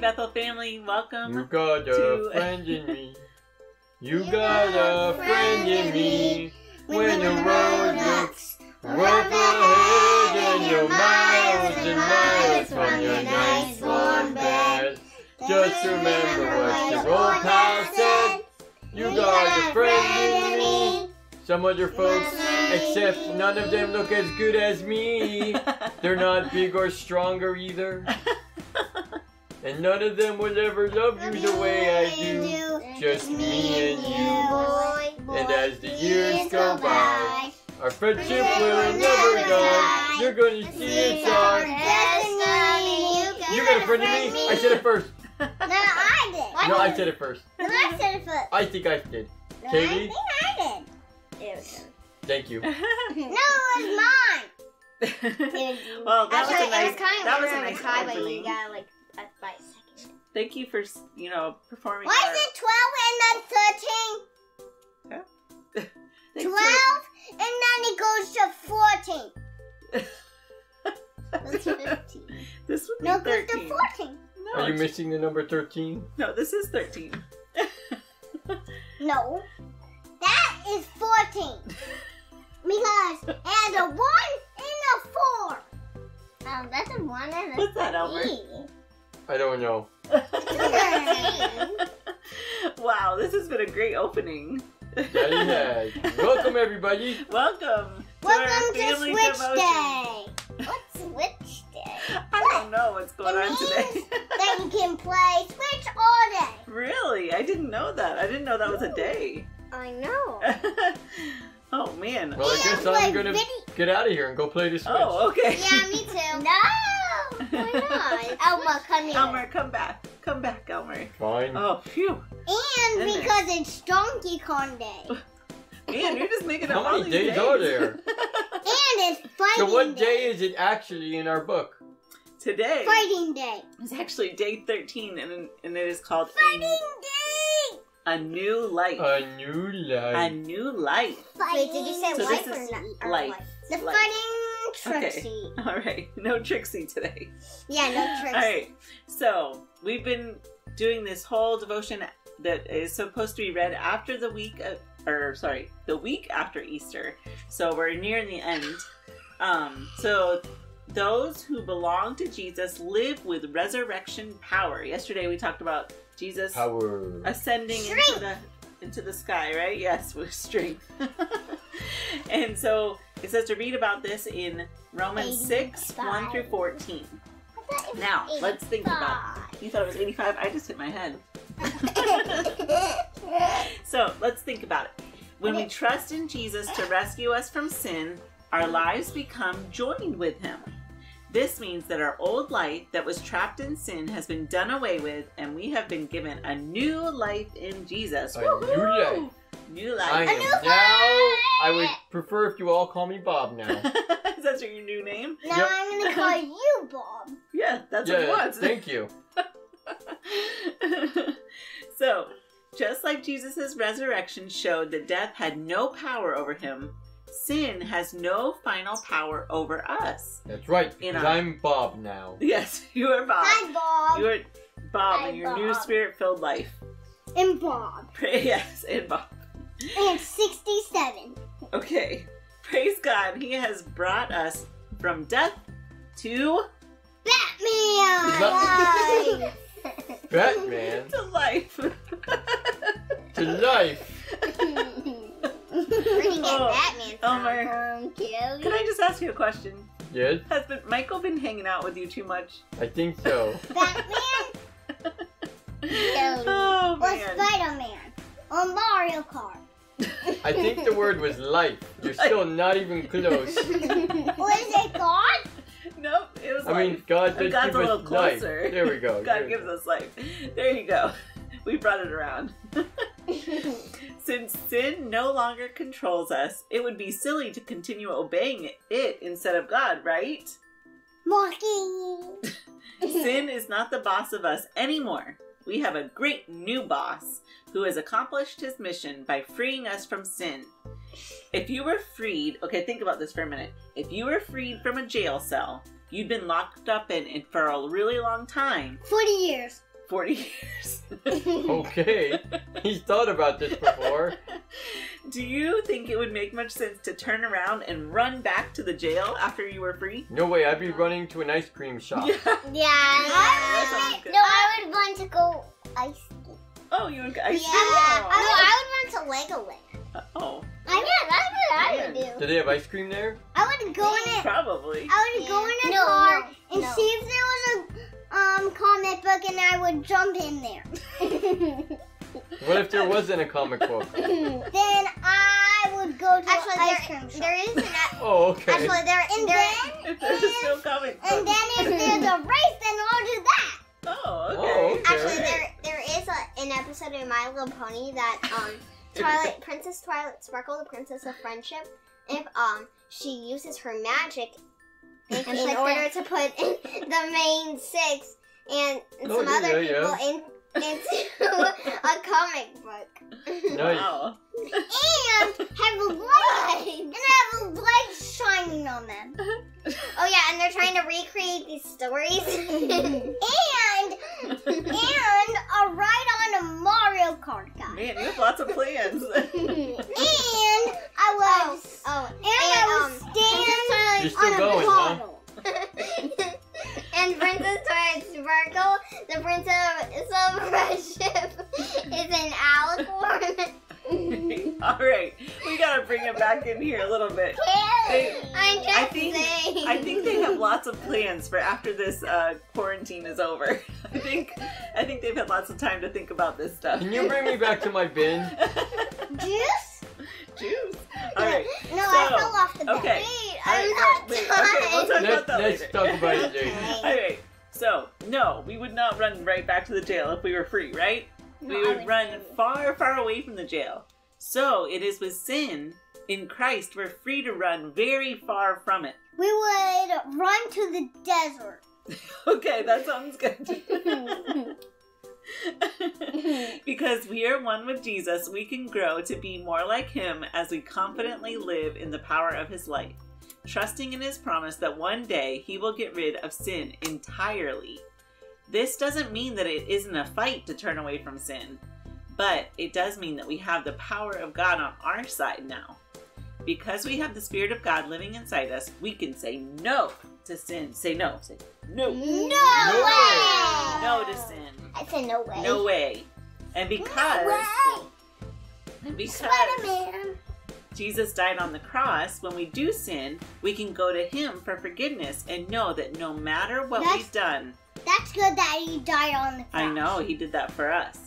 Bethel family, welcome. You got a friend in me. You got a friend in me. When the road looks rough ahead and you're miles and miles from your nice warm bed, just remember what your old pal said. You got a friend in me. Some other folks, except none of them look as good as me. They're not big or stronger either. And none of them will ever love you the way I do. Just me and you. And as the years go by, our friendship will never die. You're gonna see it's our. You got a friend in me? I said it first. No, I did. No, I said it first. No, I said it first. I think I did. No, I think I did. It was Thank you. No, it was mine. well, that was a nice. it was kind of that was a around nice the but you opening. got like Thank you for you know performing. Why our- is it 12 and then 13? Thanks 12 for- and then it goes to 14. That's 15. This would be No, it goes to 14. No, Are you missing the number 13? no, this is 13. No. That is 14. Because it has a 1 and a 4. Um, that's a 1 and a What's that, Albert? I don't know. wow, this has been a great opening. Yeah, it has. Welcome, everybody. Welcome. To Welcome our to Switch devotion. Day. What's Switch Day? I don't know what's going It on today. means that you can play Switch all day. really? I didn't know that. I didn't know that was a day. I know. oh man. Well, I guess like I'm gonna video- get out of here and go play the Switch. Oh, okay. Yeah, me too. No! Why not? Elma, come here. Elmer, come back. Come back, Elmer. Fine. Oh, phew. And Goodness. because it's Donkey Kong Day. Man, you're just making How up all many these days are there? And it's Fighting So what Day. day is it actually in our book? Today Fighting Day. It's actually day 13, and, and it is called Fighting a, Day! a New Life. A new life. a new life. Wait, did you say So life or not? Or life. The Life. Fighting Okay. All right, no Trixie today. Yeah, no All Trixie. right, so we've been doing this whole devotion that is supposed to be read after the week, of, or sorry, the week after Easter. So we're near the end. Um, so those who belong to Jesus live with resurrection power. Yesterday we talked about Jesus Power. ascending into Strength. the into the sky, right? Yes, with strength. and so it says to read about this in Romans 6, 1 through 14. I thought it was Now, let's think about eighty-five. You thought it was 85? I just hit my head. So let's think about it. When we trust in Jesus to rescue us from sin, our lives become joined with Him. This means that our old life that was trapped in sin has been done away with, and we have been given a new life in Jesus. A new life. New I life. am new now. life. I would prefer if you all call me Bob now. Is that your new name? Now Yep. I'm gonna call you Bob. Yeah, that's what he yeah, wants. thank you. so, just like Jesus' resurrection showed that death had no power over him, sin has no final power over us. That's right, In because our- I'm Bob now. Yes, you are Bob. Hi, Bob. You are Bob Hi, in your new spirit filled life. and Bob. yes, and Bob. And 67. Okay. Praise God, He has brought us from death to, Batman! Batman to life. to life. We're gonna get Oh, Batman Elmer. from Kelly. Can I just ask you a question? Yes, Has been, Michael been hanging out with you too much? I think so. Batman Kelly. Oh, or man. Spider-Man or Mario Kart. I think the word was life. You're still not even close. Or is it God? Nope, it was I mean. God does God's give a little us life. closer. There we go. God There- gives us life. There you go. We brought it around. Since sin no longer controls us, it would be silly to continue obeying it instead of God, right? Mocking. Sin is not the boss of us anymore. We have a great new boss who has accomplished his mission by freeing us from sin. If you were freed, okay, think about this for a minute. If you were freed from a jail cell, you'd been locked up in it for a really long time 40 years. 40 years. Okay. He's thought about this before. Do you think it would make much sense to turn around and run back to the jail after you were free? No way, I'd be running to an ice cream shop. Yeah. Yeah. I would, no, I would want to go ice ski. Oh, you would ice Yeah. cream? No, oh. I would run to Legoland. Uh, oh, I yeah, that's what I would Do do. they have ice cream there? I would go in it. probably. I would go in a No, car no, and no. see if there was a um comic book, and I would jump in there. What if there wasn't a comic book? then I would go to Actually, the ice cream shop. there is an. a- Oh, okay. Actually, there, and there, then If there's no comic book. and then if there's a race, then I'll do that. Oh, okay. Oh, okay. Actually, there there is a, an episode in My Little Pony that um Twilight Princess Twilight Sparkle, the Princess of Friendship, if um she uses her magic in, And in put order to put the main six and Oh, some yeah, other yeah, people in into a comic book. Nice. Wow. And have a light, and have a light shining on them. Oh yeah, and they're trying to recreate these stories. And and a ride on a Mario Kart guy. Man, you have lots of plans. And I was oh, and I was um, stand You're still on a going, huh? bottle. and Princess Twilight Sparkle, the Princess of Friendship, is an alicorn. All right, we gotta bring it back in here a little bit. They- I'm just I think saying. I think they have lots of plans for after this uh, quarantine is over. I think I think they've had lots of time to think about this stuff. Can you bring me back to my bin? Juice? Juice. All right. No, I fell off the bed. Okay. Wait, All I'm right, not wait, done. okay, we'll talk Let's, that let's later. talk about it later. All right. So no, we would not run right back to the jail if we were free, right? No, we I would would run say- far, far away from the jail. So it is with sin in Christ we're free to run very far from it. We would run to the desert. Okay, that sounds good. because we are one with Jesus, we can grow to be more like Him as we confidently live in the power of His life, trusting in His promise that one day He will get rid of sin entirely. This doesn't mean that it isn't a fight to turn away from sin, but it does mean that we have the power of God on our side now. Because we have the Spirit of God living inside us, we can say no to sin. Say no. Say no. No, No way! No to sin. I said no way. No way. And because way. and because Spider-Man. Jesus died on the cross, when we do sin, we can go to him for forgiveness and know that no matter what That's- we've done, That's good that he died on the cross. I know he did that for us.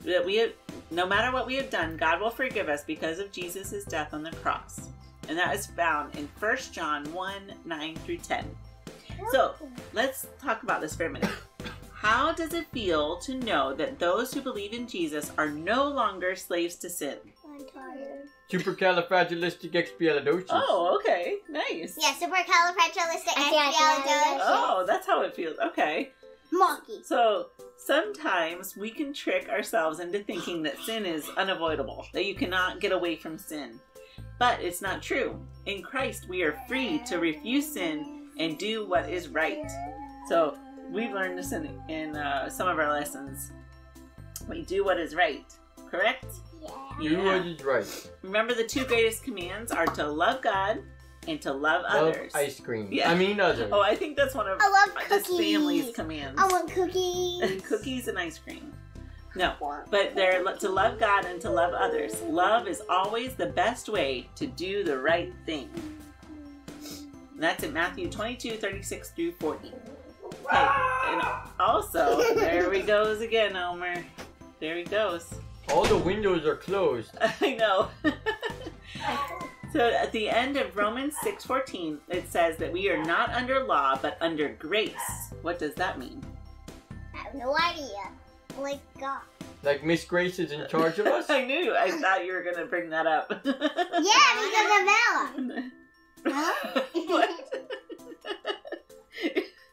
That we have, no matter what we have done, God will forgive us because of Jesus' death on the cross. And that is found in 1 John 1 9 through 10. So let's talk about this for a minute. How does it feel to know that those who believe in Jesus are no longer slaves to sin? I'm tired. Supercalifragilisticexpialidocious. Oh, okay. Nice. Yeah, supercalifragilisticexpialidocious. Oh, that's how it feels. Okay. Monkey. So sometimes we can trick ourselves into thinking that sin is unavoidable, that you cannot get away from sin. But it's not true. In Christ, we are free to refuse sin and do what is right. So we've learned this in, in uh, some of our lessons. We do what is right, correct? Yeah. Do what is right. Remember, the two greatest commands are to love God and to love Love others. ice cream. Yeah. I mean others. Oh, I think that's one of I love this cookies. family's commands. I want cookies. cookies and ice cream. No, but they're to love God and to love others. Love is always the best way to do the right thing. And that's in Matthew 22, 36 through 40. Okay, and also, there he goes again, Omer. There he goes. All the windows are closed. I know. so at the end of Romans 6:14, it says that we are not under law but under grace. What does that mean? I have no idea. Like God. Like Miss Grace is in charge of us? I knew. I thought you were gonna bring that up. Yeah, because of Ella. Huh? what?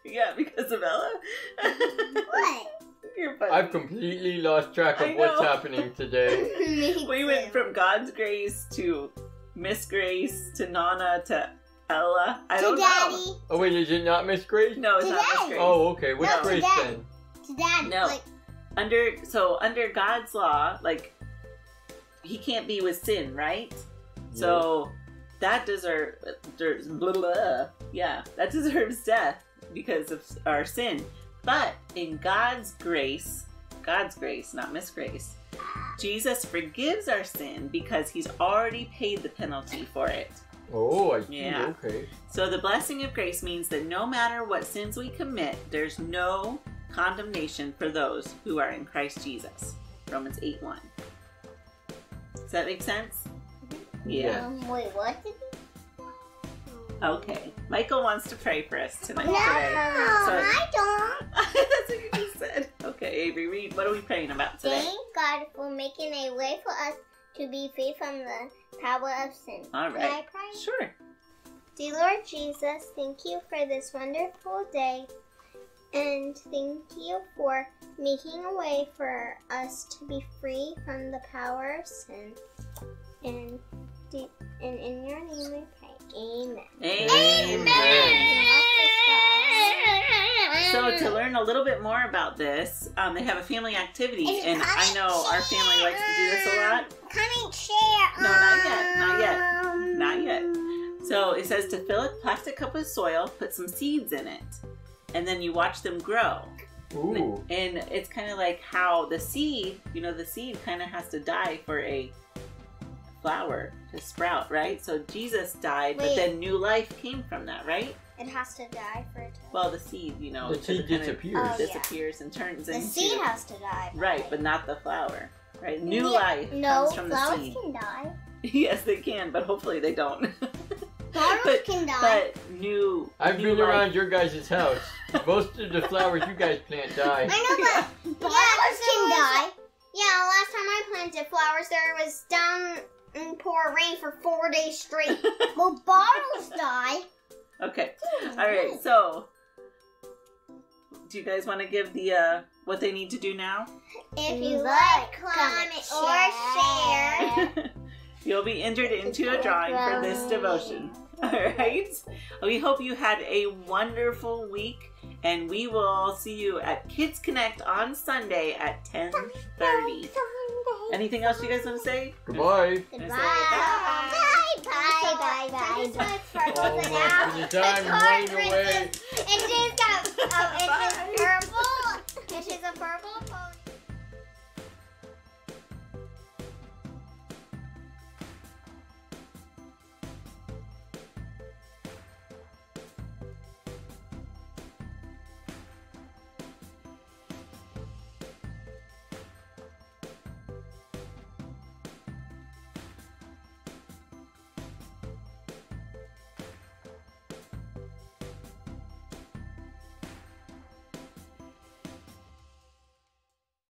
yeah, because of Ella. What? You're funny. I've completely lost track of what's happening today. we went from God's grace to Miss Grace to Nana to Ella. I to don't daddy. Oh wait, is it not Miss Grace? No, it's not Miss Grace. Oh, okay. What's No, Grace today. then? To daddy. No. Like, Under so under God's law, like he can't be with sin, right? So that deserve, deserves blah, blah, yeah, that deserves death because of our sin. But in God's grace, God's grace, not Miss Grace, Jesus forgives our sin because he's already paid the penalty for it. Oh, I see. Yeah. Okay. So the blessing of grace means that no matter what sins we commit, there's no condemnation for those who are in Christ Jesus. Romans 8 1. Does that make sense? Yeah. um, wait, what did Okay. Michael wants to pray for us tonight. No, today. So- I don't. What are we praying about today? Thank God for making a way for us to be free from the power of sin. All right. Can I pray? Sure. Dear Lord Jesus, thank you for this wonderful day. And thank you for making a way for us to be free from the power of sin. And, and in your name we pray. Amen. Amen. to learn a little bit more about this, um, they have a family activity, It's and I know our family likes to do this a lot. Comment, share. No, not yet, not yet, um, not yet. So it says to fill a plastic cup with soil, put some seeds in it, and then you watch them grow. Ooh. And it's kind of like how the seed, you know, the seed kind of has to die for a flower to sprout, right? So Jesus died, but then new life came from that, right? It has to die for it to. Well, the seed, you know, The seed it kinda disappears. Oh, yeah. disappears and turns the into seed has to die. right, but not the flower, right? New Yeah, life No, comes from the flowers seed. can die. yes, they can, but hopefully they don't. Flowers can die. but new. I've new been life- around your guys' house. Most of the flowers you guys plant die. I know, but flowers Yeah, can so- die. Yeah, last time I planted flowers, there was down and pour rain for four days straight. Well, bottles die. Okay. All right. So, do you guys want to give the uh what they need to do now? If you like, comment, or share. You'll be entered into a drawing for this devotion. All right. We hope you had a wonderful week, and we will see you at Kids Connect on Sunday at ten thirty. Anything else you guys want to say? Goodbye. Goodbye. Bye. Bye. Bye. Bye. Bye. Oh, my goodness, I'm running away. And she's got, oh, it's a purple. And she's a purple